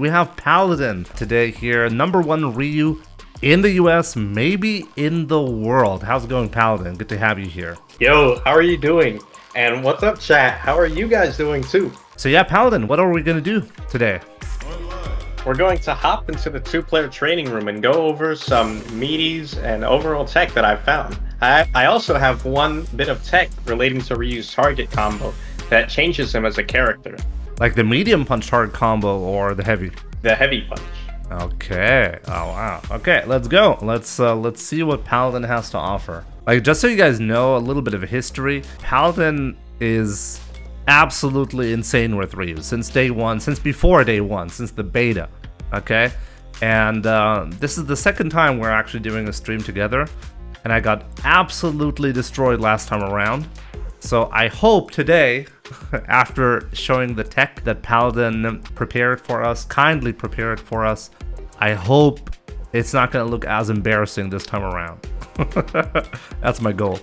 We have Paladin today here, number one Ryu in the US, maybe in the world. How's it going, Paladin? Good to have you here. Yo, how are you doing? And what's up, chat? How are you guys doing too? So yeah, Paladin, what are we gonna do today? We're going to hop into the two-player training room and go over some meaties and overall tech that I've found. I, I also have one bit of tech relating to Ryu's target combo that changes him as a character. Like the medium punch hard combo or the heavy? The heavy punch. Okay. Oh wow. Okay, let's go. Let's uh, let's see what Paladin has to offer. Like just so you guys know a little bit of history, Paladin is absolutely insane with Ryu since day one, since before day one, since the beta. Okay, and uh, this is the second time we're actually doing a stream together, and I got absolutely destroyed last time around. So I hope today, after showing the tech that Paladin prepared for us, kindly prepared for us, I hope it's not going to look as embarrassing this time around. That's my goal.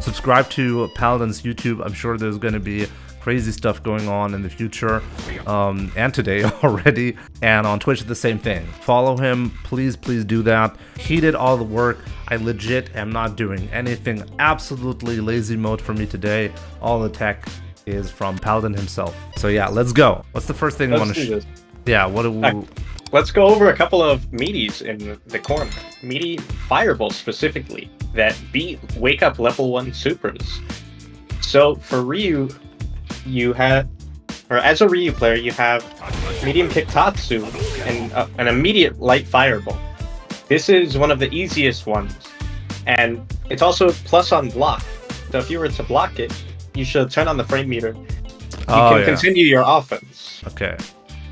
Subscribe to Paladin's YouTube. I'm sure there's going to be crazy stuff going on in the future um, and today already. And on Twitch, the same thing. Follow him. Please, please do that. He did all the work. I legit am not doing anything. Absolutely lazy mode for me today. All the tech is from Paladin himself. So yeah, let's go. What's the first thing Let's I want to? this. Yeah, what do we? Let's go over a couple of meaties in the corner. Meaty Fireball specifically that beat Wake Up level 1 supers. So for Ryu, you have, or as a Ryu player, you have Medium Kick Tatsu and uh, an immediate Light Fireball. This is one of the easiest ones, and it's also plus on block. So if you were to block it, you should turn on the frame meter. You Oh, can yeah. continue your offense. Okay.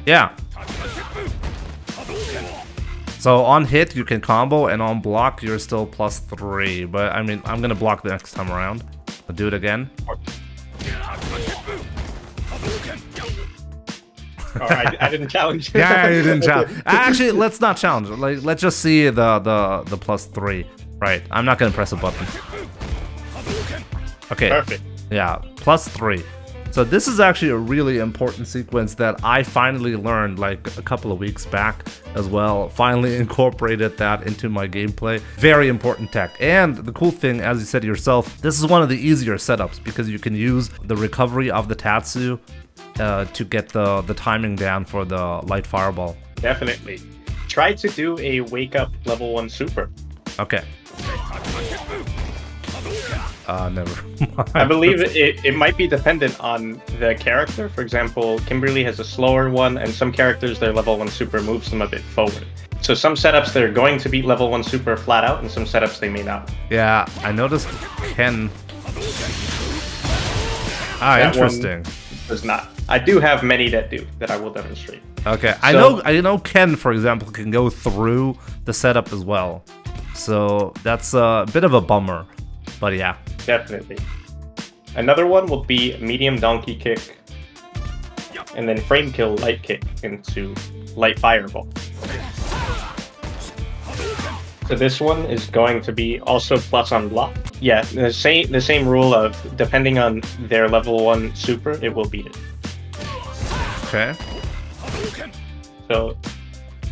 Yeah. So on hit you can combo, and on block you're still plus three. But I mean, I'm gonna block the next time around. I'll do it again. Oh, I, I didn't challenge. Yeah, you didn't challenge. Actually, let's not challenge. Like, let's just see the the the plus three. Right. I'm not gonna press a button. Okay. Perfect. Yeah, plus three. So this is actually a really important sequence that I finally learned like a couple of weeks back as well. Finally incorporated that into my gameplay. Very important tech. And the cool thing, as you said yourself, this is one of the easier setups because you can use the recovery of the Tatsu uh, to get the, the timing down for the light fireball. Definitely. Try to do a wake up level one super. Okay. Uh, never. I believe it, it might be dependent on the character. For example, Kimberly has a slower one, and some characters, their level one super moves them a bit forward. So some setups they're going to beat level one super flat out, and some setups they may not. Yeah, I noticed Ken. Ah, That interesting. Does not. I do have many that do that I will demonstrate. Okay, I know I know Ken, for example, can go through the setup as well. So that's a bit of a bummer. But yeah. Definitely. Another one will be medium donkey kick, and then frame kill light kick into light fireball. So this one is going to be also plus on block. Yeah, the same the same rule of depending on their level one super, it will beat it. Okay. So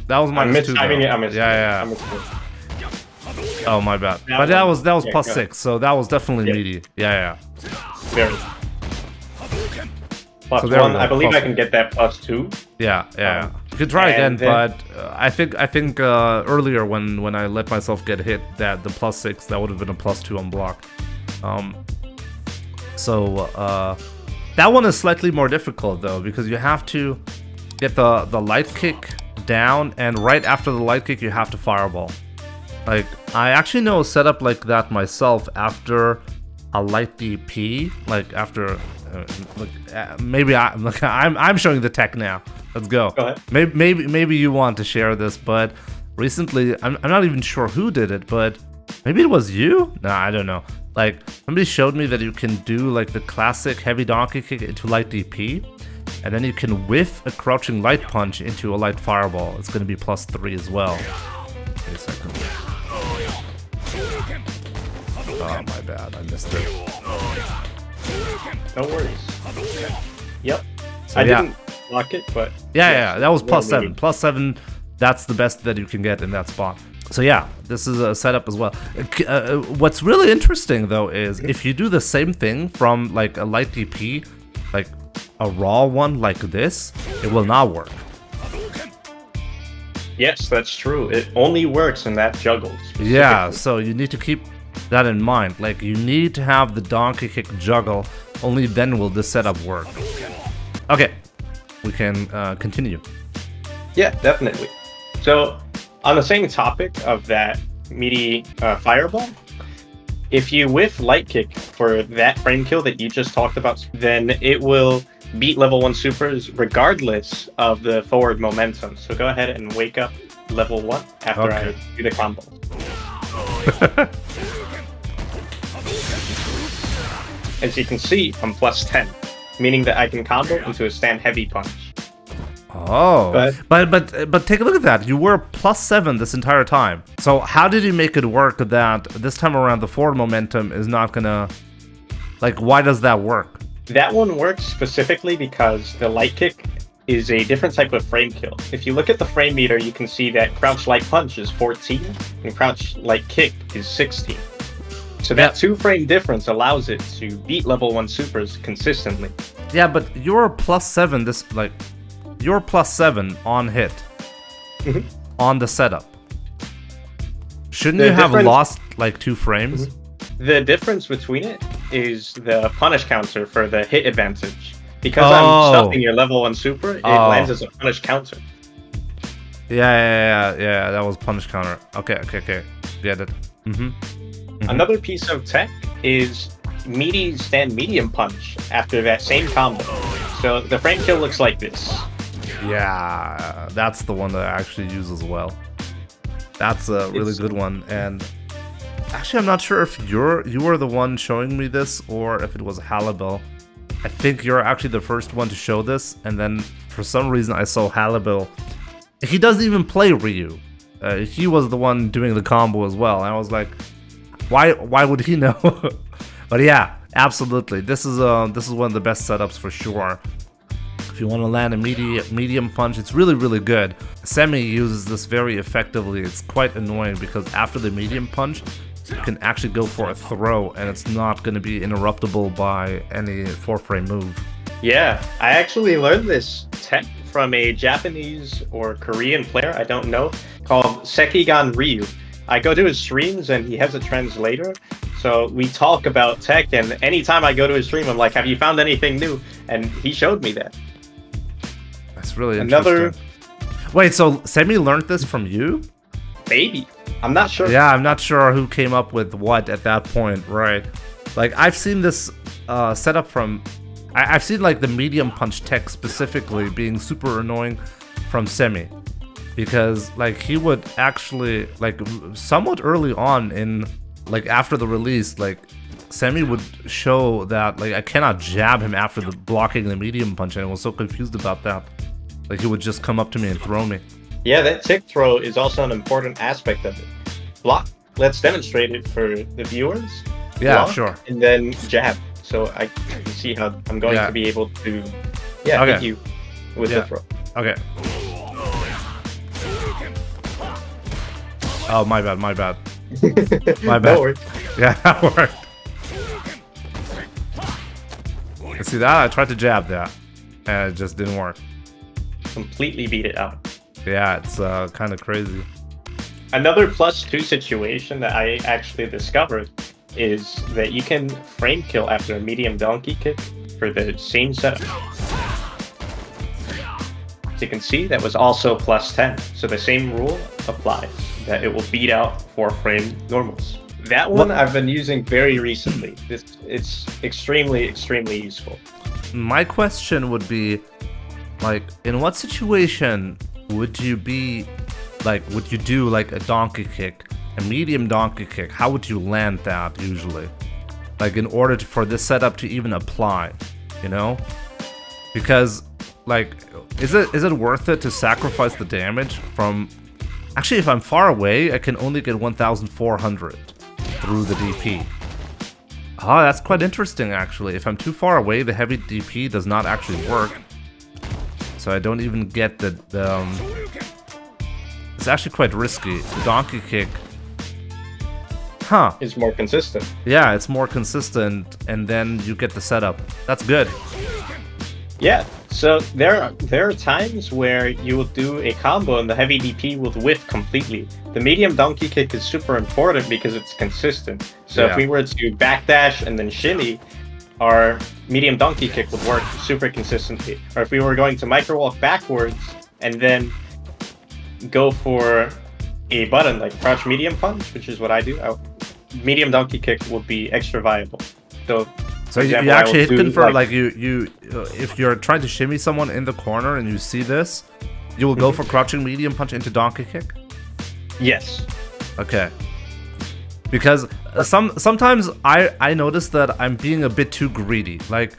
That was I'm two. mistiming it. I'm mistiming yeah, it. I'm yeah. it. Oh my bad. That but that was that was yeah, plus six, so that was definitely Yeah. meaty. Yeah, yeah. Very. Plus So one. I believe plus I can get that plus two. yeah, yeah, yeah. Um, You could try again, then- but uh, I think I think uh, earlier when when I let myself get hit, that the plus six that would have been a plus two on block. Um. So uh, that one is slightly more difficult though because you have to get the the light kick down, and right after the light kick, you have to fireball. Like I actually know a setup like that myself after a light DP, like after uh, like, uh, maybe I like I'm I'm showing the tech now. Let's go. Go ahead. Maybe maybe maybe you want to share this, but recently I'm I'm not even sure who did it, but maybe it was you. Nah, I don't know. Like somebody showed me that you can do like the classic heavy donkey kick into light DP, and then you can whiff a crouching light punch into a light fireball. It's gonna be plus three as well. Wait a second. Oh my bad, I missed it. No worries. Yep. So I yeah. didn't. block it, but Yeah, yes, yeah, that was maybe. seven. Plus seven, that's the best that you can get in that spot. So yeah, this is a setup as well. Uh, Uh, what's really interesting though is if you do the same thing from like a light DP, like a raw one like this, it will not work. Yes, that's true. It only works in that juggle. Yeah, so you need to keep that in mind. Like you need to have the donkey kick juggle. Only then will this setup work. Okay, we can uh, continue. Yeah, definitely. So, on the same topic of that meaty uh, fireball, if you whiff light kick for that frame kill that you just talked about, then it will beat level one supers regardless of the forward momentum. So go ahead and wake up level one after Okay. I do the combo. As you can see, I'm plus 10, meaning that I can combo into a stand heavy punch. Oh, But- but but but take a look at that. You were plus seven this entire time. So how did you make it work that this time around the forward momentum is not gonna, like, why does that work? That one works specifically because the light kick is a different type of frame kill. If you look at the frame meter, you can see that crouch light punch is 14 and crouch light kick is 16. So that Yeah. two frame difference allows it to beat level one supers consistently. Yeah, but you're plus seven. This like, you're plus seven on hit, Mhm. on the setup. Shouldn't The you have lost like two frames? The difference between it is the punish counter for the hit advantage. Because Oh. I'm stuffing your level one super, it Oh. lands as a punish counter. Yeah, yeah, yeah, yeah. That was punish counter. Okay, okay, okay. Get it. Mm-hmm. Mhm. Another piece of tech is meaty stand medium punch after that same combo. So the frame kill looks like this. Yeah, that's the one that I actually use as well. That's a really It's- good one, and actually, I'm not sure if you're you were the one showing me this or if it was Halibel. I think you're actually the first one to show this, and then for some reason I saw Halibel. He doesn't even play Ryu. Uh, he was the one doing the combo as well, and I was like, why? Why would he know? but yeah, absolutely. This is uh this is one of the best setups for sure. If you want to land a medium medium punch, it's really really good. Semi uses this very effectively. It's quite annoying because after the medium punch, you can actually go for a throw, and it's not going to be interruptible by any four frame move. Yeah, I actually learned this tech from a Japanese or Korean player, I don't know, called Sekigan Ryu. I go to his streams and he has a translator. So we talk about tech, and anytime I go to his stream, I'm like, Have you found anything new? And he showed me that. That's really Another- interesting. Wait, so Semi learned this from you? Maybe. I'm not sure. Yeah, I'm not sure who came up with what at that point, right? Like I've seen this uh, setup from, I- I've seen like the medium punch tech specifically being super annoying from Semi, because like he would actually like somewhat early on in like after the release, like Sammy would show that like I cannot jab him after the blocking the medium punch, and I was so confused about that. Like he would just come up to me and throw me. Yeah, that tick throw is also an important aspect of it. Block. Let's demonstrate it for the viewers. Yeah, Block, sure. And then jab. So I can see how I'm going Yeah. to be able to, yeah, Okay. hit you with Yeah. the throw. Okay. Oh, my bad, my bad. My bad. No. Yeah, that worked. See that? I tried to jab that, and it just didn't work. Completely beat it out. Yeah, it's uh, kind of crazy. Another plus two situation that I actually discovered is that you can frame kill after a medium donkey kick for the same setup. As you can see, that was also plus 10. So the same rule applies, that it will beat out four frame normals. That one I've been using very recently. This it's extremely, extremely useful. My question would be, like, in what situation would you be, like, would you do like a donkey kick, a medium donkey kick? How would you land that usually? Like, in order to, for this setup to even apply, you know? Because, like, is it is it worth it to sacrifice the damage from? Actually, if I'm far away, I can only get 1,400 through the DP. Oh, that's quite interesting actually. If I'm too far away, the heavy DP does not actually work. so I don't even get the, the um, it's actually quite risky. The donkey kick, huh? It's more consistent. Yeah, it's more consistent, and then you get the setup. That's good. Yeah. So there are there are times where you will do a combo and the heavy DP will whiff completely. The medium donkey kick is super important because it's consistent. So Yeah. if we were to backdash and then shimmy, our medium donkey kick would work super consistently. Or if we were going to micro walk backwards and then go for a button like crouch medium punch, which is what I do, I, medium donkey kick would be extra viable. So So you, example, you actually hit confirm like- like, you you uh, if you're trying to shimmy someone in the corner and you see this, you will go Mm-hmm. for crouching medium punch into donkey kick. yes, Okay. Because uh, some sometimes I I notice that I'm being a bit too greedy. Like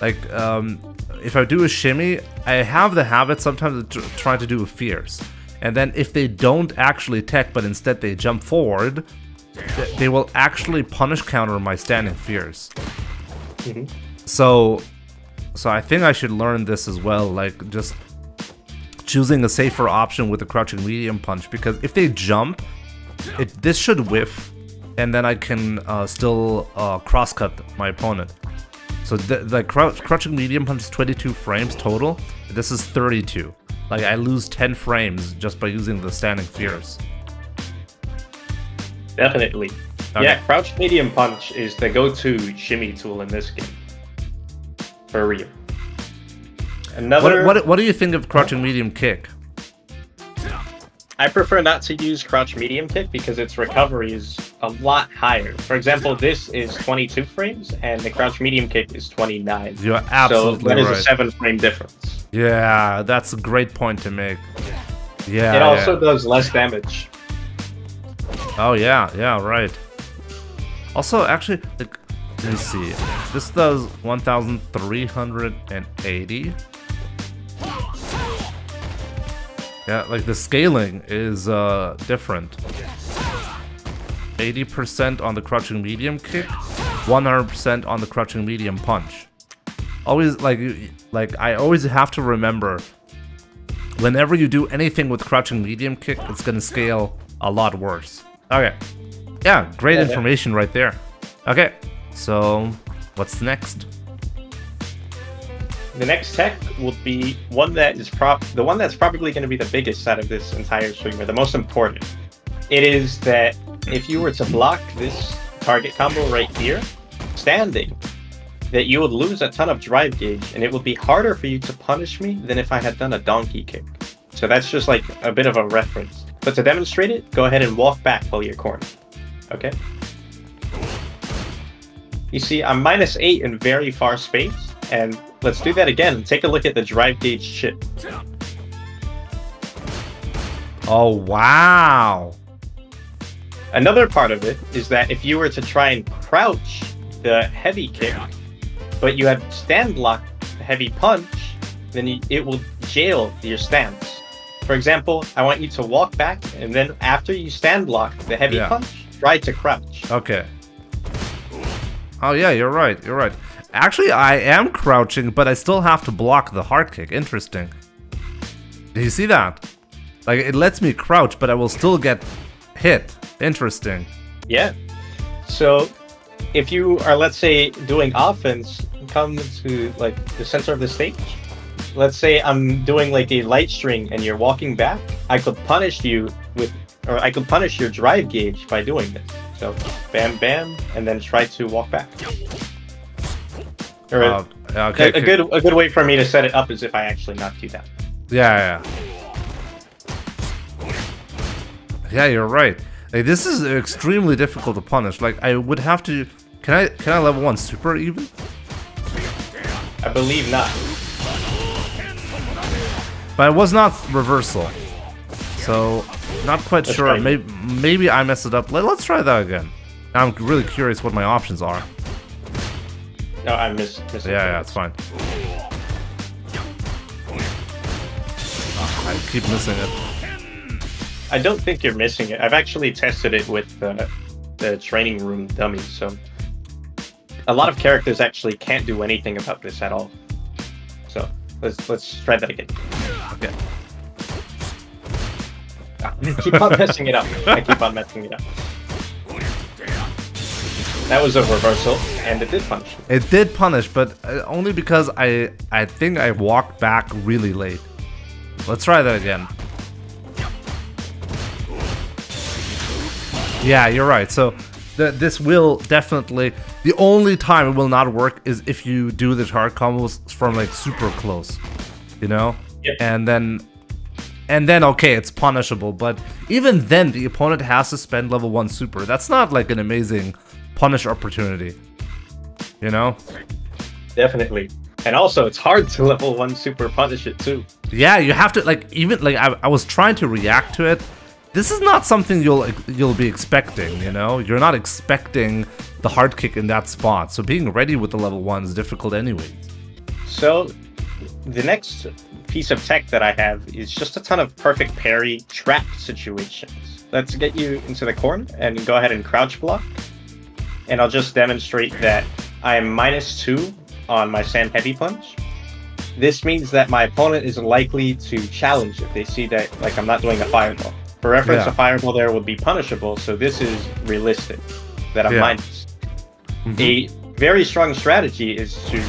like um if I do a shimmy, I have the habit sometimes of tr- trying to do a fierce. And then if they don't actually tech but instead they jump forward, th- they will actually punish counter my standing fierce. Mhm. So so I think I should learn this as well, like just choosing a safer option with the crouching medium punch because if they jump, it this should whiff, and then I can uh, still uh, crosscut my opponent. So the, the crouch, crouching medium punch is 22 frames total. This is 32. Like I lose 10 frames just by using the standing fierce. definitely. Okay. Yeah, crouch medium punch is the go-to shimmy tool in this game. For real. Another, What, what what do you think of crouching medium kick? I prefer not to use crouch medium kick because its recovery is a lot higher. For example, this is 22 frames and the crouch medium kick is 29. You're absolutely So that is right. a seven frame difference. Yeah, that's a great point to make. Yeah. It also yeah. does less damage. Oh yeah, yeah, right. Also, actually, like, let me see. This does 1,380. Yeah, like the scaling is uh different. 80% on the crouching medium kick, 100% on the crouching medium punch. Always like like I always have to remember whenever you do anything with crouching medium kick, it's gonna scale a lot worse. Okay. Yeah, great Yeah, yeah. information right there. Okay, so what's next? The next tech will be one that is prop the one that's probably going to be the biggest out of this entire stream, or the most important. It is that if you were to block this target combo right here, standing, that you would lose a ton of drive gauge, and it would be harder for you to punish me than if I had done a donkey kick. So that's just like a bit of a reference. But to demonstrate it, go ahead and walk back while you're cornered. Okay? You see, I'm minus 8 in very far space, and let's do that again. Take a look at the drive gauge chip. Oh wow. Another part of it is that if you were to try and crouch the heavy kick, but you had stand block the heavy punch, then you, it will jail your stance. For example, I want you to walk back, and then after you stand block the heavy Yeah. punch, try to crouch. Okay. Oh yeah, you're right. You're right. Actually, I am crouching, but I still have to block the hard kick. Interesting. Do you see that? Like it lets me crouch, but I will still get hit. Interesting. Yeah. So if you are, let's say, doing offense, come to like the center of the stage. Let's say I'm doing like a light string and you're walking back. I could punish you with, or I could punish your drive gauge by doing this. So bam, bam, and then try to walk back. Or Uh, okay. a, a good a good way for me to set it up is if I actually knocked you down. Yeah, yeah. Yeah, you're right. Like this is extremely difficult to punish. Like I would have to. Can I? Can I level one super even? I believe not. But it was not reversal. So, not quite Let's sure. Maybe, maybe I messed it up. Let, let's try that again. I'm really curious what my options are. No, I miss. missing Yeah, yeah, it's fine. Ah, I keep missing it. I don't think you're missing it. I've actually tested it with uh, the training room dummy, so a lot of characters actually can't do anything about this at all. So Let's let's try that again. Okay. I keep on messing it up. I keep on messing it up. That was a reversal, and it did punish. It did punish, but uh, only because I I think I walked back really late. Let's try that again. Yeah, you're right. So th this will definitely the only time it will not work is if you do the hard combos from like super close, you know, Yep. and then and then okay, it's punishable. But even then, the opponent has to spend level one super. That's not like an amazing punish opportunity, you know. Definitely. And also, it's hard to level one super punish it too. Yeah, you have to like even like I, I was trying to react to it. This is not something you'll you'll be expecting, you know. You're not expecting the hard kick in that spot, so being ready with the level one is difficult anyways. So, the next piece of tech that I have is just a ton of perfect parry trap situations. Let's get you into the corner and go ahead and crouch block. And I'll just demonstrate that I am minus two on my Stand Heavy Punch. This means that my opponent is likely to challenge if they see that like I'm not doing a fireball. For reference, Yeah. a fireball there would be punishable, so this is realistic that I'm Yeah. minus. Mm-hmm. A very strong strategy is to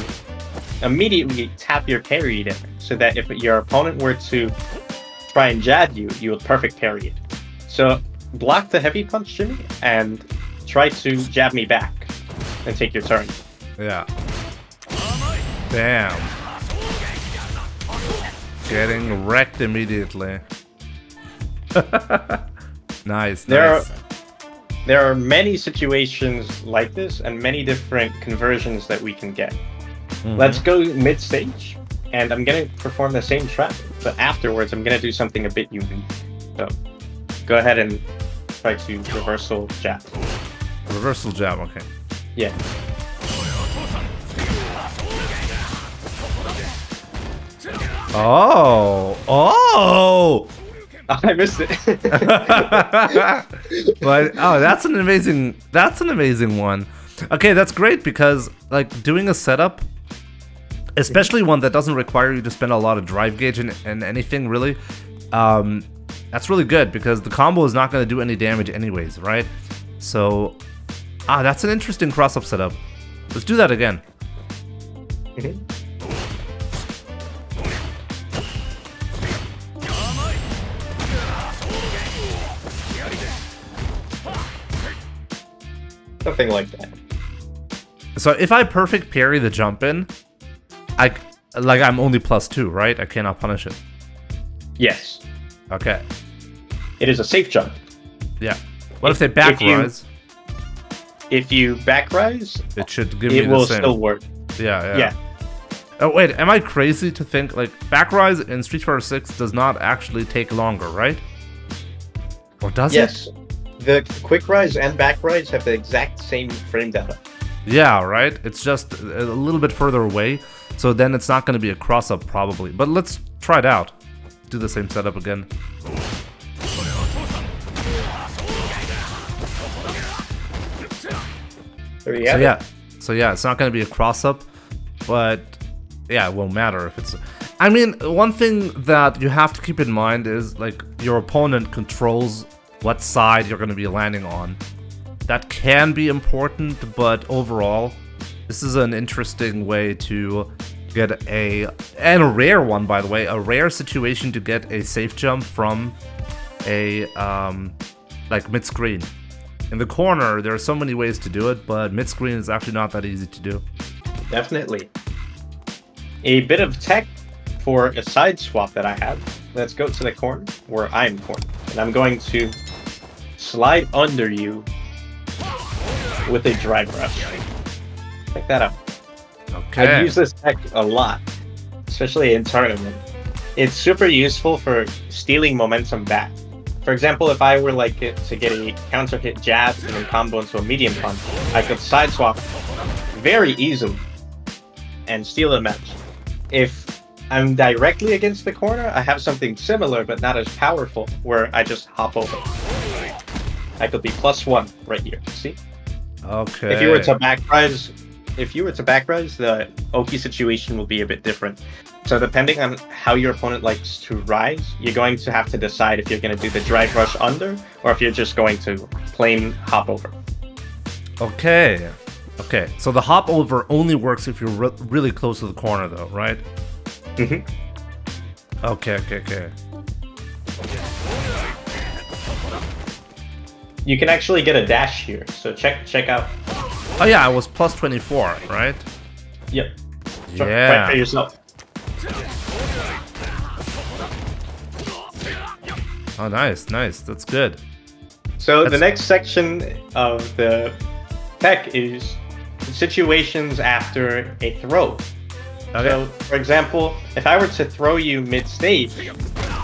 immediately tap your parry there, so that if your opponent were to try and jab you, you would perfect parry it. So block the heavy punch, Jimmy, and try to jab me back and take your turn. Yeah. Damn. Getting wrecked immediately. nice, There nice. There are many situations like this and many different conversions that we can get. Mhm. Let's go mid stage, and I'm gonna perform the same trap, but afterwards I'm gonna do something a bit unique. So go ahead and try to reversal jab. Reversal jab, okay. Yeah. Oh! Oh! I missed it. but oh, that's an amazing that's an amazing one. Okay, that's great because like doing a setup, especially one that doesn't require you to spend a lot of drive gauge and, and anything really, um, that's really good because the combo is not going to do any damage anyways, right? So, ah, that's an interesting cross-up setup. Let's do that again. Something like that. So if I perfect parry the jump in, I like I'm only plus two, right? I cannot punish it. Yes. Okay. It is a safe jump. Yeah. What if they back If you- rise? If you back rise, It should give me it the will still work. yeah, yeah, Yeah. Oh wait, am I crazy to think like back rise in Street Fighter 6 does not actually take longer, right? Or does it? Yes. The quick rise and back rise have the exact same frame data. Yeah, right. It's just a little bit further away, so then it's not going to be a cross up probably. But let's try it out. Do the same setup again. So it. yeah, so yeah, it's not going to be a cross up, but yeah, it won't matter if it's. I mean, one thing that you have to keep in mind is like your opponent controls what side you're going to be landing on. That can be important, but overall, this is an interesting way to get a and a rare one, by the way, a rare situation to get a safe jump from a um like mid screen. In the corner, there are so many ways to do it, but mid screen is actually not that easy to do. Definitely. A bit of tech for a side swap that I have. Let's go to the corner where I'm cornered. And I'm going to slide under you with a drive rush. Check that out. Okay. I've used this tech a lot, especially in tournament. It's super useful for stealing momentum back. For example, if I were like to get a counter hit jab and then combo into a medium punch, I could side swap very easily and steal a match. If I'm directly against the corner, I have something similar but not as powerful, where I just hop over. I could be plus one right here. See? okay. If you were to back rise, if you were to back rise, the Oki situation will be a bit different. So depending on how your opponent likes to rise, you're going to have to decide if you're going to do the drive rush under or if you're just going to plain hop over. Okay. Okay. So the hop over only works if you're re really close to the corner, though, right? Mhm. Okay. Okay. Okay. You can actually get a dash here, so check check out. Oh yeah, I was plus 24, right? Yep. Yeah. Yourself. Oh, nice, nice. That's good. So the next section of the tech is situations after a throw. Okay. So, for example, if I were to throw you mid-stage,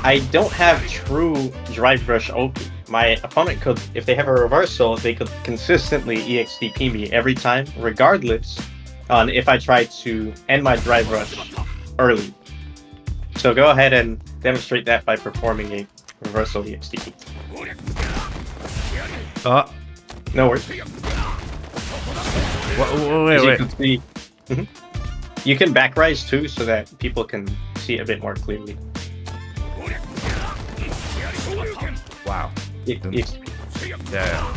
I don't have true drive rush open. My opponent could, if they have a reversal, they could consistently EXDP me every time, regardless on if I try to end my drive rush early. So go ahead and demonstrate that by performing a reversal EXDP. Uh, No worries. wait, wait, As you can see, Mhm. you can back rise too, so that people can see a bit more clearly. Wow. Didn't- Yeah, yeah.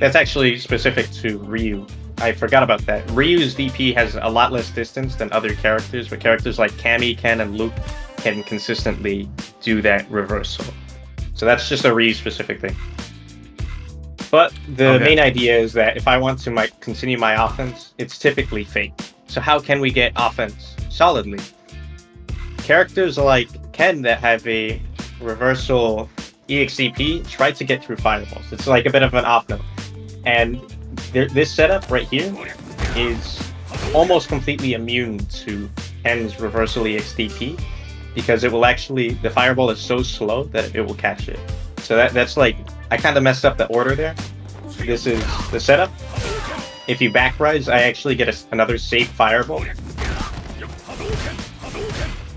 That's actually specific to Ryu. I forgot about that. Ryu's DP has a lot less distance than other characters, but characters like Cammy, Ken, and Luke can consistently do that reversal. So that's just a Ryu specific thing. But the Okay. main idea is that if I want to my, continue my offense, it's typically fake. So how can we get offense solidly? Characters like Ken that have a reversal EXDP try to get through fireballs. It's like a bit of an off note. And there, this setup right here is almost completely immune to Ken's reversal EXDP because it will actually the fireball is so slow that it will catch it. So that that's like I kind of messed up the order there. This is the setup. If you back rise, I actually get a, another safe fireball.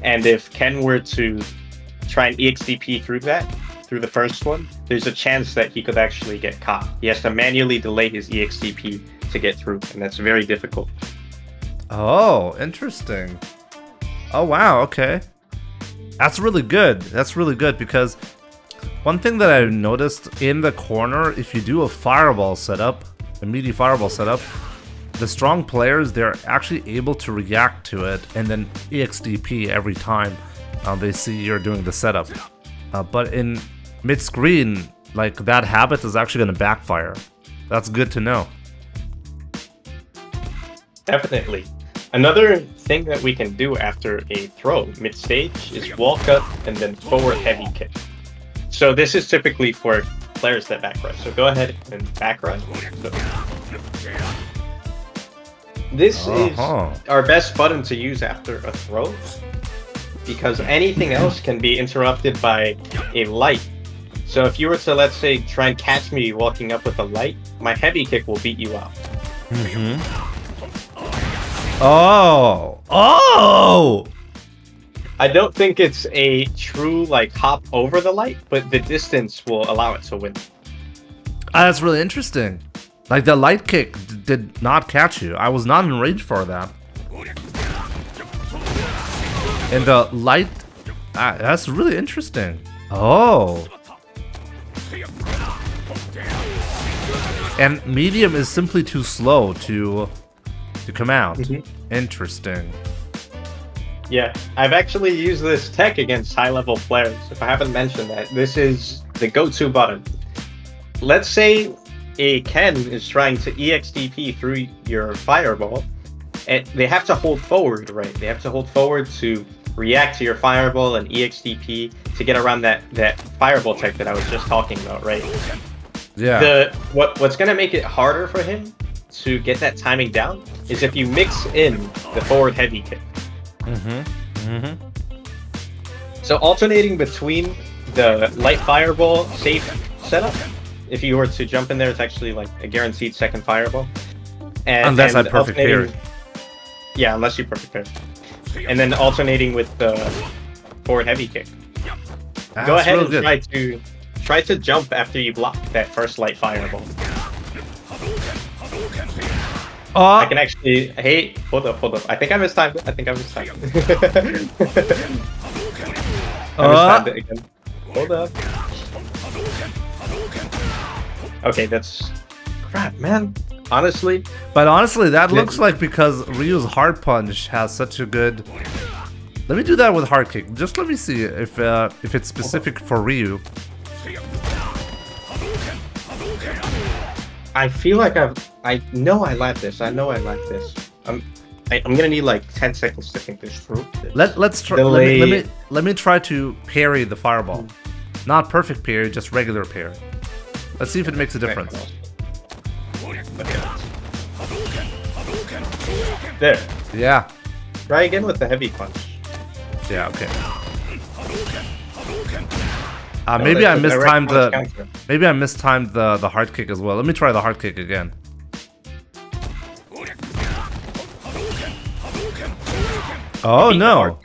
And if Ken were to try and EXDP through that, through the first one, there's a chance that he could actually get caught. He has to manually delay his E EXDP to get through, and that's very difficult. Oh, interesting. Oh, wow, okay. That's really good. That's really good because one thing that I've noticed in the corner, if you do a fireball setup, a meaty fireball setup, the strong players, they're actually able to react to it and then EXDP every time uh, they see you're doing the setup. Uh, but in mid screen, like that habit is actually going to backfire. That's good to know. Definitely. Another thing that we can do after a throw mid stage is walk up and then forward heavy kick. So this is typically for players that back rise. So go ahead and back. So- This Uh-huh. is our best button to use after a throw because anything else can be interrupted by a light. So if you were to let's say try and catch me walking up with a light, my heavy kick will beat you out. Oh, oh! I don't think it's a true like hop over the light, but the distance will allow it to win. Ah, that's really interesting. Like the light kick d- did not catch you. I was not in range for that. And the light, ah, that's really interesting. Oh. And medium is simply too slow to to come out. Mhm. Interesting. Yeah, I've actually used this tech against high level players. If I haven't mentioned that, this is the go to button. Let's say a Ken is trying to EXDP through your fireball, and they have to hold forward, right? They have to hold forward to react to your fireball and EXDP to get around that, that fireball tech that I was just talking about, right? Yeah. the what what's gonna make it harder for him to get that timing down is if you mix in the forward heavy kick. mm-hmm. Mm-hmm. So alternating between the light fireball safe setup, if you were to jump in there, it's actually like a guaranteed second fireball. And, Unless I perfect parry. Yeah, unless you perfect parry. And then alternating with the forward heavy kick. Go ahead real and good. try to try to jump after you block that first light fireball. Oh, I can actually. Hey, hold up, hold up. I think I missed time. I think I missed time. I Uh. mistimed it again. Hold up. Okay, that's crap, man. Honestly, But honestly, that Yeah. looks like because Ryu's hard punch has such a good. Let me do that with hard kick. Just let me see if uh, if it's specific for Ryu. I feel like I've. I know I like this. I know I like this. I'm. I, I'm gonna need like 10 seconds to think this through. Let let's try. Let me, let me let me try to parry the fireball. Not perfect parry, just regular parry. Let's see if it makes a difference. There. Yeah. Try again with the heavy punch. Yeah. Okay. Uh, No, maybe I that's a direct mistimed the counter. maybe I mistimed the the hard kick as well. Let me try the hard kick again. Oh no!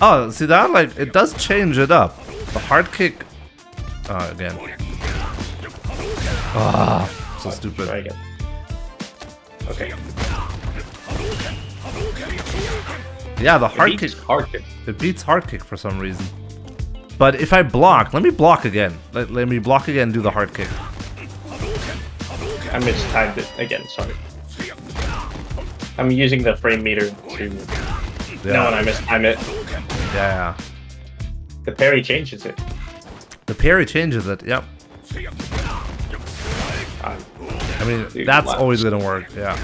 Oh, see that? Like, it does change it up. The hard kick... Uh, again. Ah, so Try stupid. again. Okay. Yeah, the hard kick, Hard kick. it beats hard kick for some reason. But if I block, let me block again. Let, let me block again and do the hard kick. I mistimed it again. Sorry. I'm using the frame meter to Yeah, know when I mistime it. yeah. The parry changes it. The parry changes it, yep. I mean, Dude, that's always gonna work, yeah.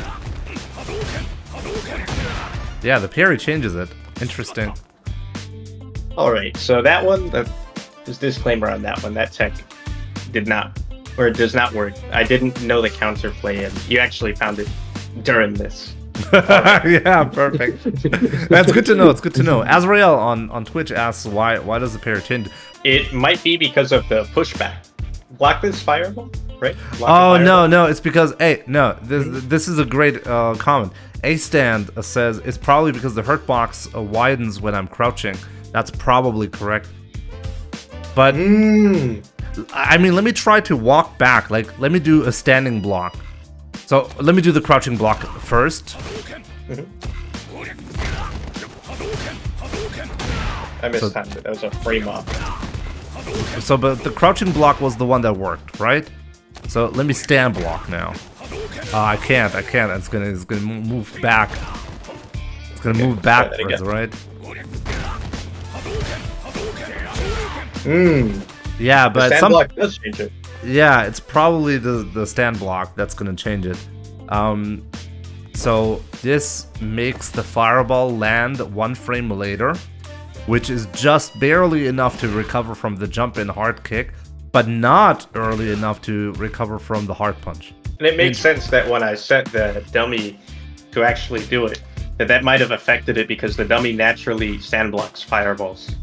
Yeah, the parry changes it. Interesting. all right. So that one, the just disclaimer on that one. That tech did not, or does not work. I didn't know the counter play and you actually found it during this. yeah, perfect. That's good to know. It's good to know. Azrael on, on Twitch asks why why does the parry change? It might be because of the pushback. Block this fireball, right? Oh no, no, it's because hey, no, this this is a great uh, comment. A stand says it's probably because the hurt box uh, widens when I'm crouching. That's probably correct. But Mm. I mean, let me try to walk back. Like, let me do a standing block. So let me do the crouching block first. I mistimed it. That was a frame up. So, but the crouching block was the one that worked, right? So let me stand block now. Uh, I can't. I can't. It's gonna. It's gonna move back. It's gonna move let's try that backwards, right? Mm. Yeah, The but stand some. block does change it. Yeah, it's probably the the stand block that's gonna change it. Um, so this makes the fireball land one frame later, which is just barely enough to recover from the jump in hard kick, but not early enough to recover from the hard punch. And it makes sense that when I set the dummy to actually do it, that that might have affected it because the dummy naturally sandblocks fireballs.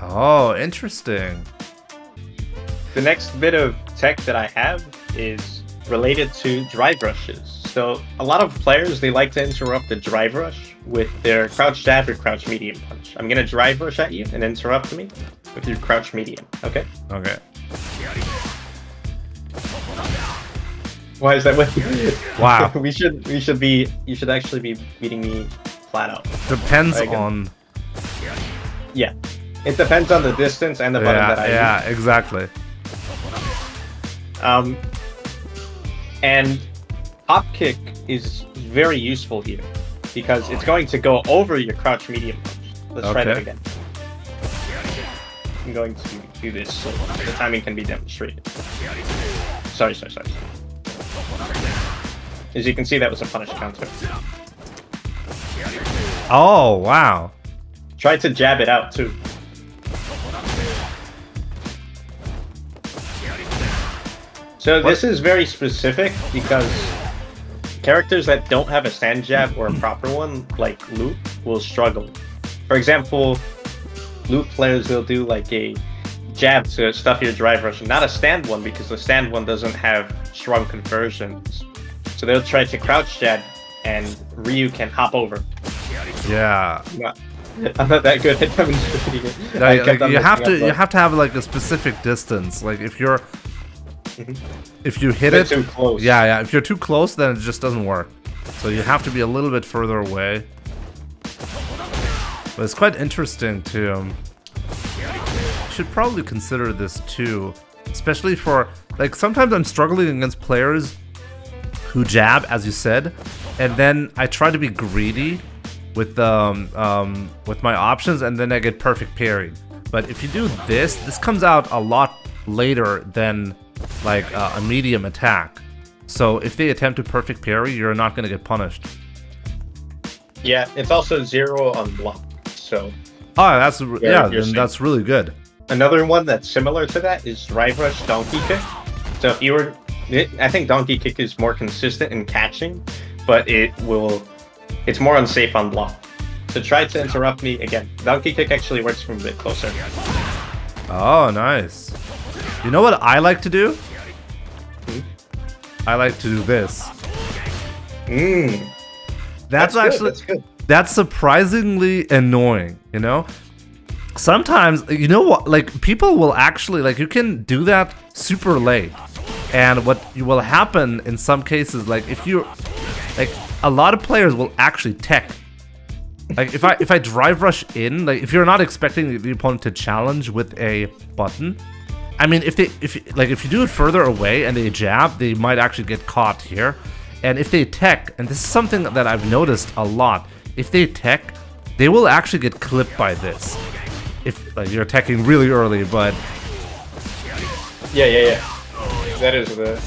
Oh, interesting. The next bit of tech that I have is related to drive rushes. So a lot of players they like to interrupt the drive rush with their crouch jab or crouch medium punch. I'm gonna drive rush at you and interrupt me with your crouch medium. Okay? Okay. Why is that way? Wow. we should we should be you should actually be beating me flat out. Depends good. on. Yeah. It depends on the distance and the button Yeah, that I yeah, exactly. Um, and hop kick is very useful here because it's going to go over your crouch medium punch. Let's try that again. I'm going to do this so the timing can be demonstrated. Sorry, sorry, sorry. sorry. As you can see, that was a punish counter. Oh, wow. Try to jab it out too. So this is very specific because characters that don't have a stand jab or a proper one, like Luke, will struggle. For example, Luke players will do like a jab to stuff your drive rush, not a stand one because the stand one doesn't have strong conversions. So they'll try to crouch jab, and Ryu can hop over. Yeah. I'm not, I'm not that good at demonstrating it. Like, you have to up, you have to have like a specific distance. Like if you're mm-hmm. If you hit it, too close. yeah, yeah. If you're too close, then it just doesn't work. So you have to be a little bit further away. But it's quite interesting to. Um, should probably consider this too, especially for like sometimes I'm struggling against players who jab, as you said, and then I try to be greedy with um, um with my options, and then I get perfect parried. But if you do this, this comes out a lot later than like uh, a medium attack. So if they attempt to perfect parry, you're not gonna get punished. Yeah, it's also zero on block. So Oh, that's yeah, Yeah, then safe. that's really good. another one that's similar to that is Drive Rush Donkey Kick. So if you were, it, I think Donkey Kick is more consistent in catching, but it will, it's more unsafe on block. So try to interrupt me again. Donkey Kick actually works from a bit closer. Oh, nice. You know what I like to do? Hmm? I like to do this. Mmm. That's, good, actually that's good. That's surprisingly annoying, you know? Sometimes, you know what, like people will actually like you can do that super late. And what will happen in some cases like if you like a lot of players will actually tech like if I if I drive rush in, like if you're not expecting the opponent to challenge with a button, I mean if they if like if you do it further away and they jab, they might actually get caught here. And if they tech, and this is something that I've noticed a lot, if they tech, they will actually get clipped by this. If like, you're teching really early, but Yeah, yeah, yeah. That is the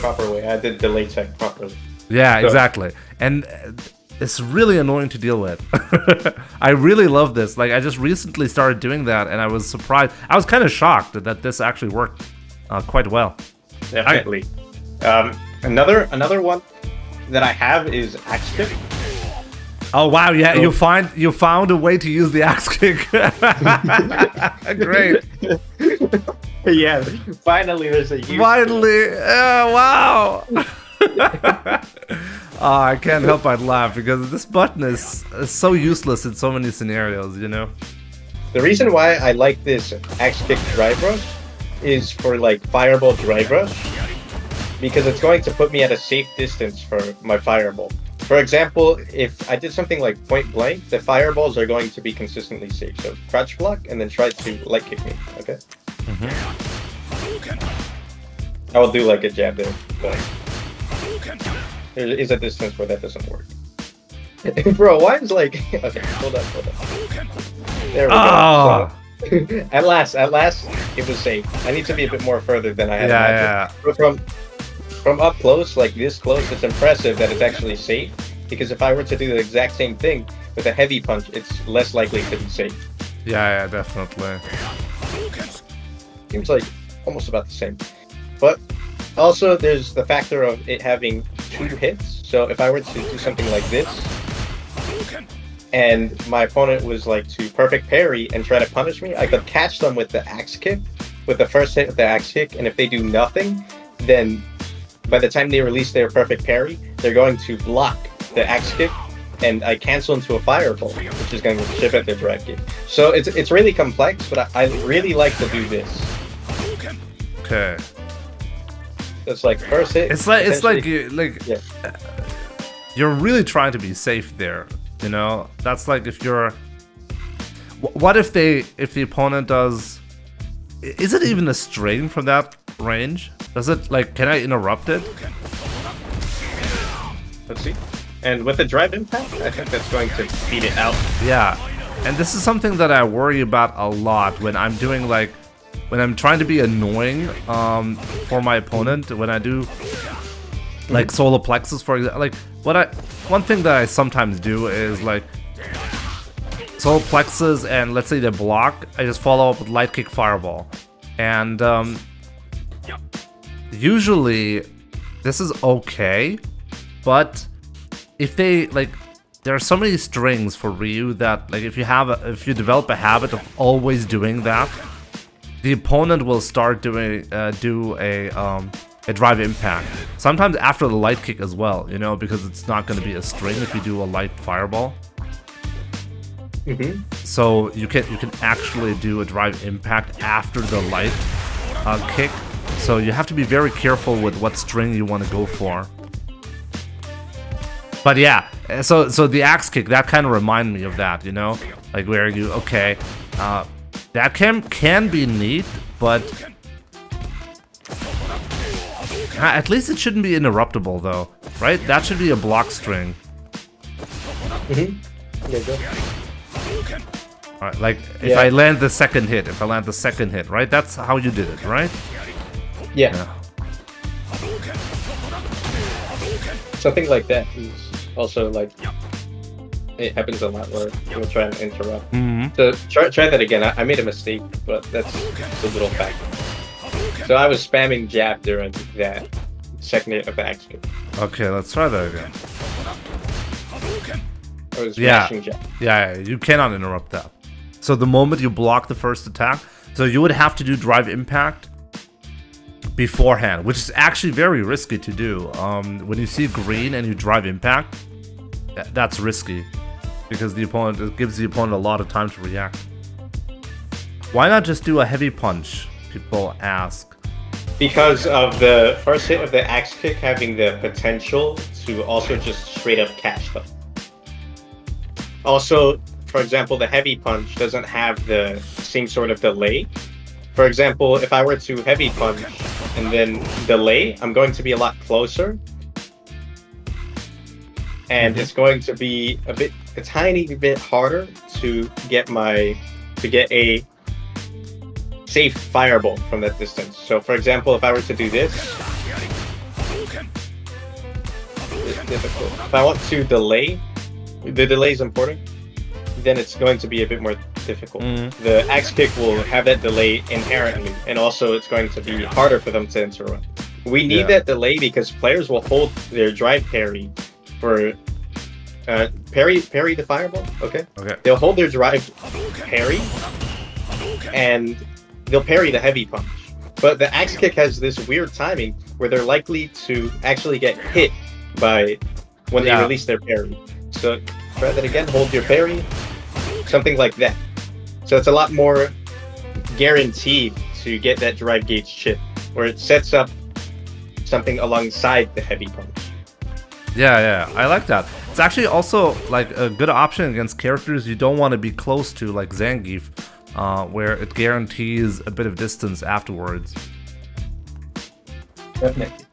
proper way. I did delay tech properly. Yeah, So- exactly. And uh, it's really annoying to deal with. I really love this. Like, I just recently started doing that, and I was surprised. I was kind of shocked that this actually worked uh, quite well. Definitely. Um, another another one that I have is Axe. Oh wow! Yeah, So- you find you found a way to use the axe kick. Great. yeah, finally there's a use. Finally, uh, wow. oh, I can't help but laugh because this button is, is so useless in so many scenarios. You know. The reason why I like this Axe Kick Drive Rush is for like Fireball Drive Rush because it's going to put me at a safe distance for my Fireball. For example, if I did something like point blank, the fireballs are going to be consistently safe. So crouch block and then try to light kick me. Okay. Mm-hmm. I will do like a jab there, but there is a distance where that doesn't work. Bro, why is like okay? Hold up, hold up. There we go. Oh. So, at last, at last, it was safe. I need to be a bit more further than I had Yeah, imagined. But from from up close, like this close, it's impressive that it's actually safe. Because if I were to do the exact same thing with a heavy punch, it's less likely to be safe. Yeah, yeah, definitely. Seems like almost about the same. But also, there's the factor of it having two hits. So if I were to do something like this, and my opponent was like to perfect parry and try to punish me, I could catch them with the axe kick, with the first hit with the axe kick, and if they do nothing, then by the time they release their perfect parry, they're going to block the axe kick, and I cancel into a fireball, which is going to chip at their drive kick. So it's it's really complex, but I, I really like to do this. Okay. It's like first hit. It's like it's like you like Yeah. Uh, you're really trying to be safe there. You know, that's like if you're. What if they if the opponent does? Is it even a string from that range? Does it like? Can I interrupt it? Let's see. And with the drive impact, I think that's going to beat it out. Yeah, and this is something that I worry about a lot when I'm doing like when I'm trying to be annoying um, for my opponent. When I do like solar plexus, for example, like what I one thing that I sometimes do is like solar plexus and let's say they block, I just follow up with light kick fireball, and um, usually this is okay, but if they like there are so many strings for Ryu that like if you have a, if you develop a habit of always doing that, the opponent will start doing uh, do a um a drive impact. Sometimes after the light kick as well, you know, because it's not going to be a string if you do a light fireball. Mm-hmm. So you can you can actually do a drive impact after the light uh, kick, So you have to be very careful with what string you want to go for. But yeah, uh, so so the axe kick that kind of remind me of that, you know, like where you okay, uh, that can can be neat, but uh, at least it shouldn't be interruptible though, right? That should be a block string. Mm-hmm. Alright, like if Yeah. I land the second hit, if I land the second hit, right? That's how you did it, right? Yeah. Yeah. Something like that is also like it happens a lot where people try and interrupt. hmm So try, try that again. I, I made a mistake, but that's a little fact. So I was spamming jab during that second hit of the kick. Okay, let's try that again. I was Yeah. mashing. Yeah, you cannot interrupt that. So the moment you block the first attack, so you would have to do drive impact beforehand, which is actually very risky to do. Um, when you see green and you drive impact, tha- that's risky because the opponent gives the opponent a lot of time to react. Why not just do a heavy punch? People ask. Because of the first hit of the axe kick having the potential to also just straight up catch them. Also, for example, the heavy punch doesn't have the same sort of delay. For example, if I were to heavy punch and then delay, I'm going to be a lot closer. And Mhm. it's going to be a bit a tiny bit harder to get my to get a safe fireball from that distance. So for example, if I were to do this, it's difficult. If I want to delay, the delay is important, then it's going to be a bit more difficult. Mhm. The axe kick will have that delay inherently, and also it's going to be harder for them to interrupt. We need Yeah. that delay because players will hold their drive parry for uh, parry parry the fireball. Okay, Okay. they'll hold their drive parry, and they'll parry the heavy punch. But the axe kick has this weird timing where they're likely to actually get hit by when Yeah. they release their parry. So try that again. Hold your parry, something like that. So it's a lot more guaranteed to get that drive gauge chip, where it sets up something alongside the heavy punch. Yeah, yeah, I like that. It's actually also like a good option against characters you don't want to be close to, like Zangief, uh, where it guarantees a bit of distance afterwards. Definitely.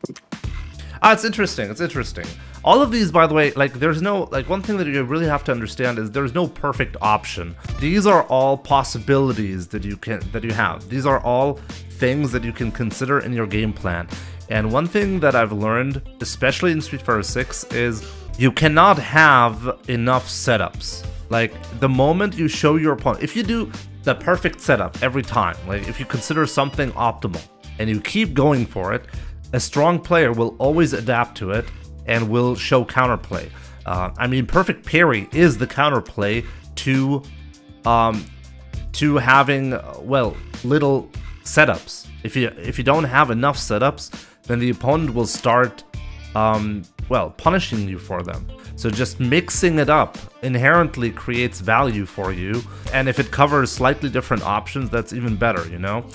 Ah, it's interesting. It's interesting. All of these, by the way, like there's no like one thing that you really have to understand is there's no perfect option. These are all possibilities that you can that you have. These are all things that you can consider in your game plan. And one thing that I've learned, especially in Street Fighter 6, is you cannot have enough setups. Like the moment you show your opponent, if you do the perfect setup every time, like if you consider something optimal and you keep going for it, a strong player will always adapt to it and will show counterplay. Uh, I mean, perfect parry is the counterplay to um, to having well little setups. If you if you don't have enough setups, then the opponent will start um, well punishing you for them. So just mixing it up inherently creates value for you, and if it covers slightly different options, that's even better. You know,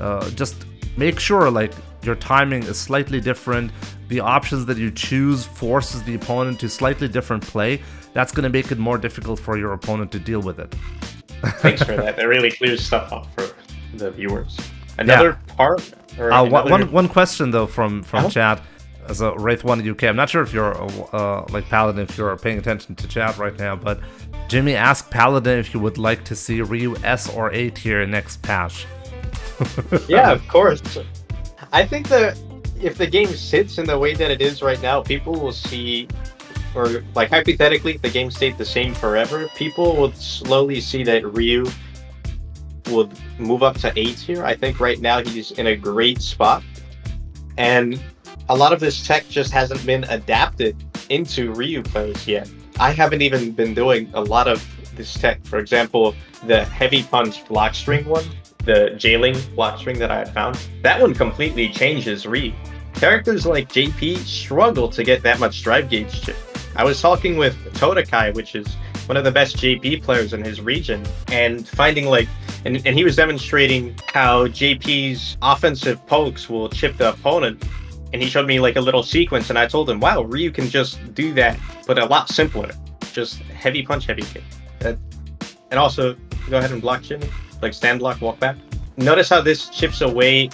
uh, just make sure like your timing is slightly different. The options that you choose forces the opponent to slightly different play. That's going to make it more difficult for your opponent to deal with it. Thanks for that. That really clears stuff up for the viewers. Another part. Or Uh, one, another- one, one question though from from Uh-huh. chat as a Wraith One UK. I'm not sure if you're uh, like Paladin if you're paying attention to chat right now, but Jimmy asked Paladin if you would like to see Ryu S or A tier next patch. yeah, of course. I think that if the game sits in the way that it is right now, people will see, or like hypothetically, if the game stayed the same forever, people would slowly see that Ryu would move up to A tier. I think right now he's in a great spot, and a lot of this tech just hasn't been adapted into Ryu players yet. I haven't even been doing a lot of this tech. For example, the heavy punch block string one the jailing block string that I had found, that one completely changes Ryu. Characters like JP struggle to get that much drive gauge chip. I was talking with Totakai, which is one of the best JP players in his region, and finding like and, and he was demonstrating how JP's offensive pokes will chip the opponent. And he showed me like a little sequence, and I told him, "Wow, Ryu can just do that, but a lot simpler. Just heavy punch, heavy kick." That, and also, go ahead and block Jimmy, like stand block, walk back. Notice how this chips away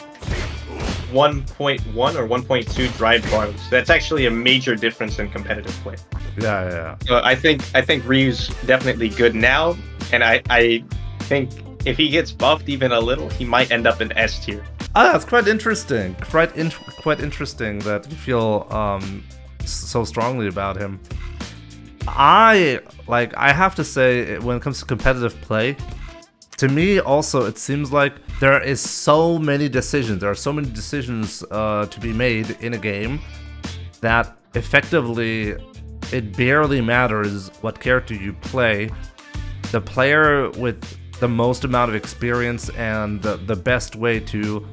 1.1 or 1.2 drive bars. That's actually a major difference in competitive play. Yeah, yeah. So I think I think Ryu's definitely good now, and I I think if he gets buffed even a little, he might end up in S tier. Ah, that's quite interesting. Quite in- quite interesting that you feel um so strongly about him. I like I have to say when it comes to competitive play, to me also it seems like there is so many decisions. There are so many decisions uh, to be made in a game that effectively it barely matters what character you play. The player with the most amount of experience and the, the best way to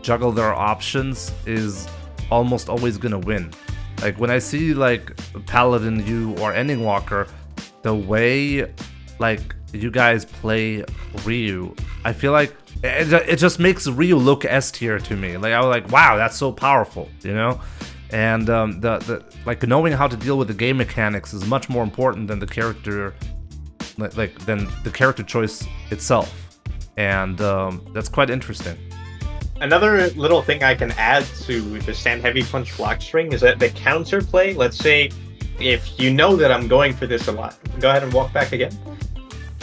juggle their options is almost always gonna win. Like when I see like Paladin, you or EndingWalker, the way like you guys play Ryu, I feel like it, it just makes Ryu look S tier to me. Like I was like, wow, that's so powerful, you know. And um, the the like knowing how to deal with the game mechanics is much more important than the character, like, like than the character choice itself, and um, that's quite interesting. Another little thing I can add to the stand heavy punch block string is that the counter play, let's say if you know that I'm going for this a lot, go ahead and walk back again.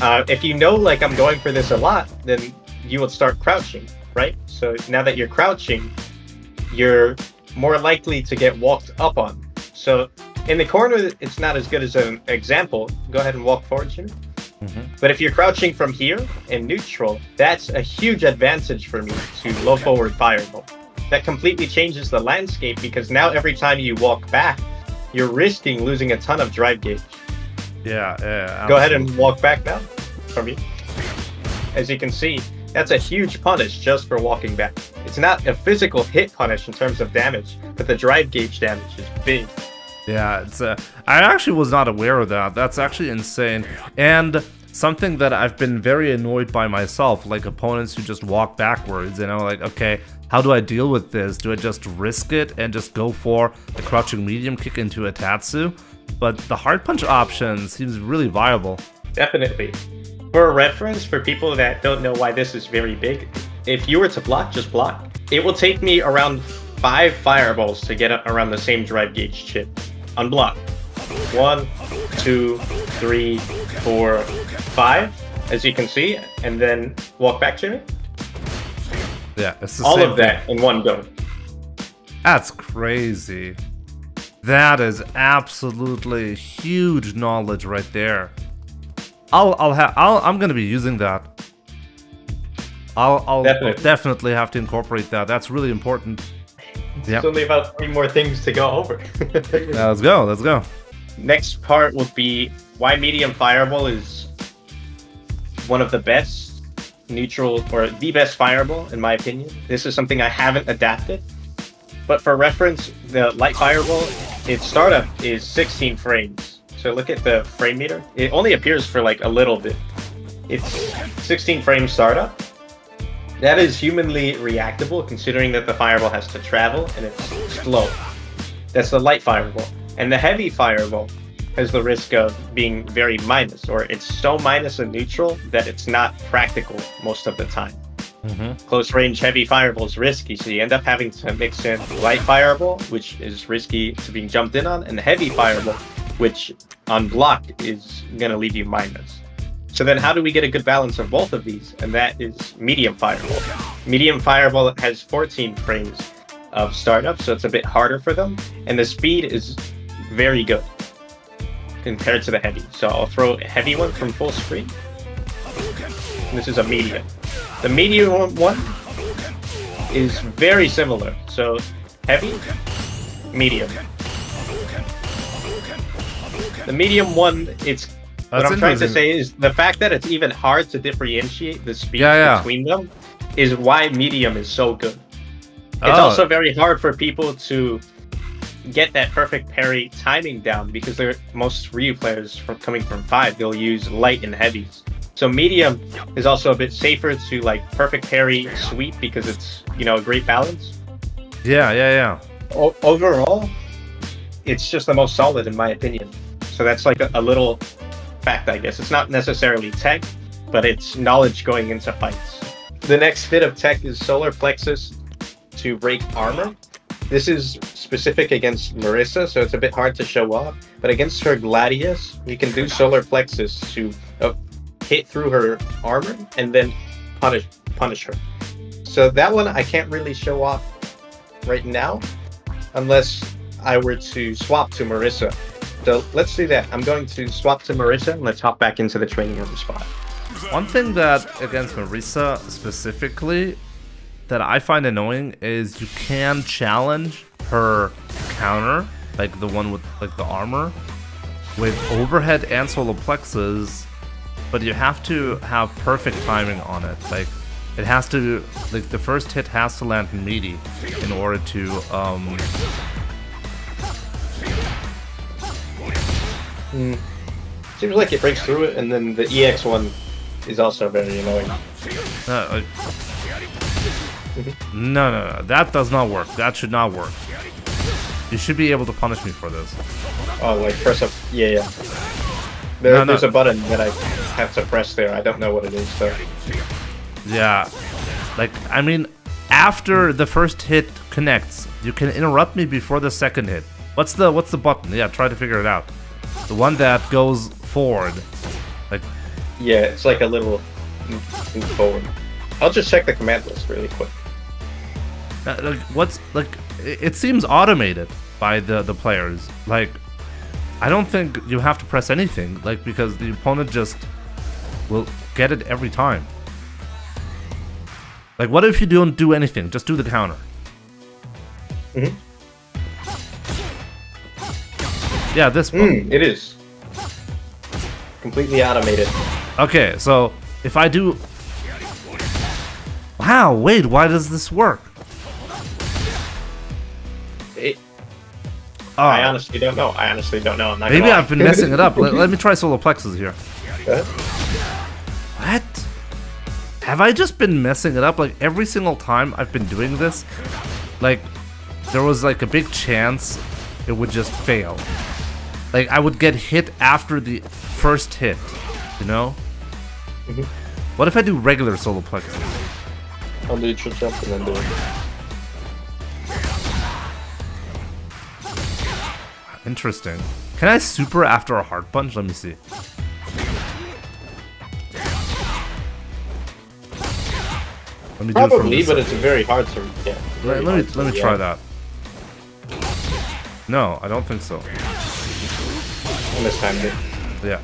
Uh, if you know like I'm going for this a lot, then you would start crouching, right? So now that you're crouching, you're more likely to get walked up on. So in the corner, it's not as good as an example. Go ahead and walk forward, Jimmy. Mm-hmm. But if you're crouching from here in neutral, that's a huge advantage for me to low forward fireball. That completely changes the landscape because now every time you walk back, you're risking losing a ton of drive gauge. Yeah, yeah. Go ahead and walk back now for me. As you can see, that's a huge punish just for walking back. It's not a physical hit punish in terms of damage, but the drive gauge damage is big. Yeah, it's uh, I actually was not aware of that. That's actually insane. And something that I've been very annoyed by myself, like opponents who just walk backwards, and I'm like, okay, how do I deal with this? Do I just risk it and just go for the crouching medium kick into a Tatsu? But the hard punch option seems really viable. Definitely. For a reference, for people that don't know why this is very big, if you were to block, just block. It will take me around five fireballs to get around the same drive gauge chip. Unblock. One, two, three, four, five, as you can see, and then walk back to me. Yeah, it's all of that in one go. That's crazy. That is absolutely huge knowledge right there. I'll I'll have I'll I'm gonna be using that. I'll I'll definitely. I'll definitely have to incorporate that. That's really important. Yeah. Only about three more things to go over. yeah, let's go. Let's go. Next part will be why medium fireball is one of the best neutral or the best fireball in my opinion. This is something I haven't adapted. But for reference, the light fireball, its startup is 16 frames. So look at the frame meter. It only appears for like a little bit. It's 16 frame startup. That is humanly reactable considering that the fireball has to travel and it's slow. That's the light fireball. And the heavy fireball has the risk of being very minus, or it's so minus and neutral that it's not practical most of the time. Mm-hmm. Close range heavy fireball is risky, so you end up having to mix in light fireball, which is risky to being jumped in on, and heavy fireball, which unblocked is going to leave you minus. So then how do we get a good balance of both of these? And that is medium fireball. Medium fireball has 14 frames of startup, so it's a bit harder for them. And the speed is very good compared to the heavy. So I'll throw a heavy one from full screen. This is a medium. The medium one is very similar. So heavy, medium. The medium one, it's what I'm trying to say is the fact that it's even hard to differentiate the speed yeah, yeah. between them is why medium is so good. It's oh. also very hard for people to get that perfect parry timing down because they're most Ryu players from coming from five, they'll use light and heavies. So medium is also a bit safer to like perfect parry sweep because it's you know a great balance. Yeah, yeah, yeah. O- overall, it's just the most solid in my opinion. So that's like a, a little fact, I guess. It's not necessarily tech, but it's knowledge going into fights. The next fit of tech is solar plexus to break armor. This is specific against Marisa, so it's a bit hard to show off. But against her Gladius, you can do solar plexus to hit through her armor and then punish punish her. So that one I can't really show off right now, unless I were to swap to Marisa. So let's do that. I'm going to swap to Marisa and let's hop back into the training room spot. One thing that against Marisa specifically that I find annoying is you can challenge her counter, like the one with like the armor, with overhead and solar plexus, but you have to have perfect timing on it. Like it has to like the first hit has to land meaty in order to um Mm. Seems like it breaks through it, and then the EX one is also very annoying. uh, like, no, no, no, that does not work. That should not work. You should be able to punish me for this. Oh, like press up. Yeah, yeah. There, No, no. There's a button that I have to press there. I don't know what it is though. Yeah. Like, I mean, after the first hit connects, you can interrupt me before the second hit. What's the what's the button? Yeah, try to figure it out. The one that goes forward. Like, Yeah, it's like a little move forward. I'll just check the command list really quick. uh, like what's like it it seems automated by the the players. Like I don't think you have to press anything like because the opponent just will get it every time. Like what if you don't do anything? Just do the counter. Mhm. Yeah, this. Mm, it is completely automated. Okay, so if I do Wow, wait, why does this work? Oh, I honestly don't know. I honestly don't know. I'm not maybe. I've been messing it up. Let, let me try solar plexus here. Go. What? Have I just been messing it up? Like every single time I've been doing this, like there was like a big chance it would just fail. Like I would get hit after the first hit, you know? Mhm. What if I do regular solar plexus? I'll do triple jump and then do it. Interesting. Can I super after a hard punch? Let me see. Let me do it Probably, but it's very hard to. Yeah. Let, let me to let me try react that. No, I don't think so. on This time. Yeah.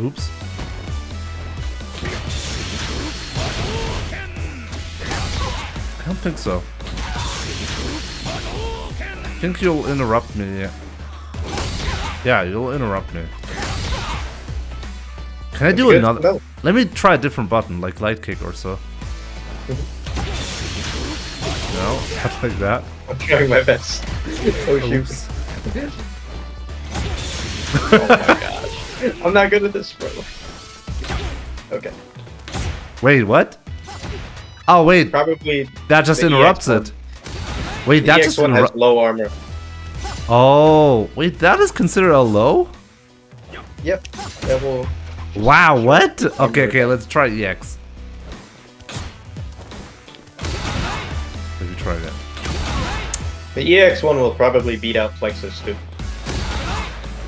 Oops. I don't think so. I think you'll interrupt me. Yeah, yeah you'll interrupt me. Can I do another? No. Let me try a different button, like light kick or so. no, not like that. I'm trying my best. oh shoot! Oh my gosh! I'm not good at this, bro. Okay. Wait, what? Oh wait, Probably that just interrupts EX1. it. Wait, the that just EX1 has low armor. Oh, wait, that is considered a low? Yep. That will. Wow, what? Okay, okay, let's try EX. Let me try that. The EX1 will probably beat out Plexus too.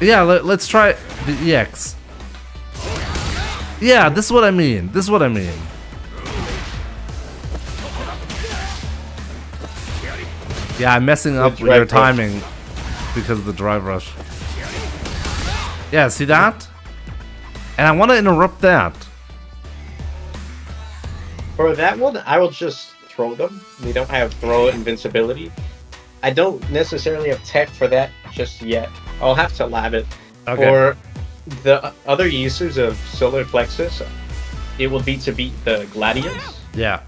Yeah, let, let's try the EX. Yeah, this is what I mean. This is what I mean. Yeah, I'm messing up with your rush. timing because of the drive rush. Yeah, see that? And I want to interrupt that. For that one, I will just throw them. They don't have throw invincibility. I don't necessarily have tech for that just yet. I'll have to lab it. Okay. For the other uses of Solar Plexus, it will be to beat the Gladius. Yeah,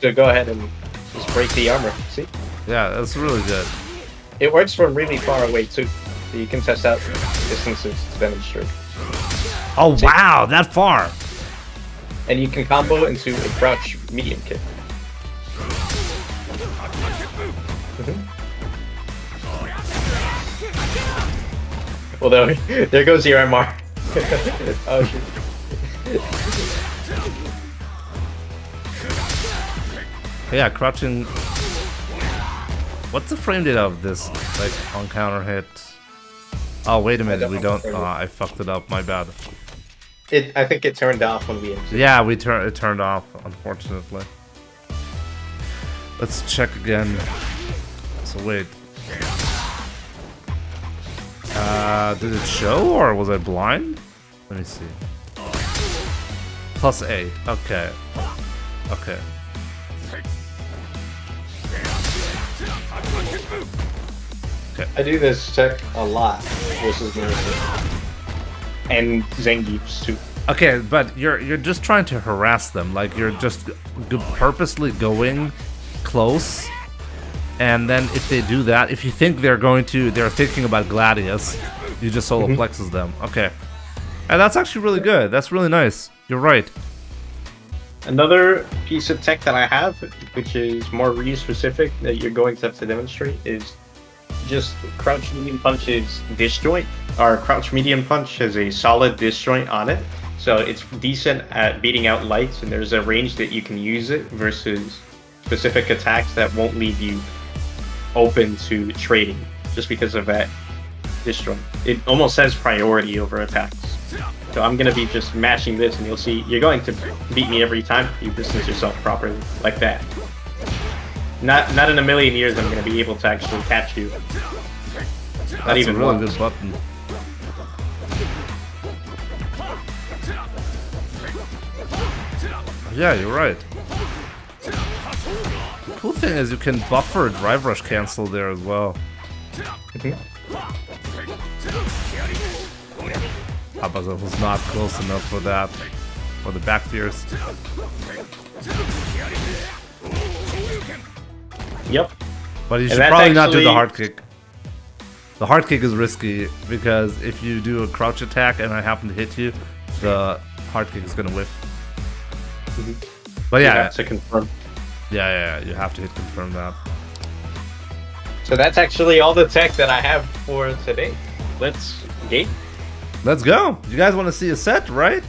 So go ahead and just break the armor. See? Yeah, that's really good. It works from really far away too. So you can test out distances to demonstrate. Oh wow, that far. And you can combo into a crouch medium kick. Mhm. Well, there, there goes your MR. oh shit. Yeah, crouching. What's the frame rate of this? Like on counter hit. Oh wait a minute, we don't. Oh. I fucked it up. My bad. It, I think it turned off when we entered. Yeah, we turned it turned off, unfortunately. Let's check again. So wait. Uh, did it show or was I blind? Let me see. Plus eight. Okay. Okay. I do this check a lot versus Marisa. And Zangief's too. Okay, but you're you're just trying to harass them. Like you're just g- purposely going close, and then if they do that, if you think they're going to, they're thinking about Gladius, you just solo mm-hmm. plexes them. Okay, and that's actually really good. That's really nice. You're right. Another piece of tech that I have, which is more Ryu specific, that you're going to have to demonstrate, is just crouch medium punch's disjoint. Our crouch medium punch has a solid disjoint on it, so it's decent at beating out lights, and there's a range that you can use it versus specific attacks that won't leave you open to trading just because of that disjoint. It almost says priority over attacks. So I'm gonna be just mashing this, and you'll see you're going to beat me every time you distance yourself properly, like that. Not not in a million years I'm gonna be able to actually catch you. Not That's even a really once. good button. Yeah, you're right. The cool thing is you can buffer a drive rush cancel there as well. Abaza was not close enough for that. For the back fears. Yep. But you should probably not do the actually- hard kick. The hard kick is risky because if you do a crouch attack and I happen to hit you, the hard kick is gonna whiff. But You yeah, have to confirm. yeah, yeah, yeah, you have to hit confirm that. So that's actually all the tech that I have for today. Let's game. Let's go. You guys want to see a set, right?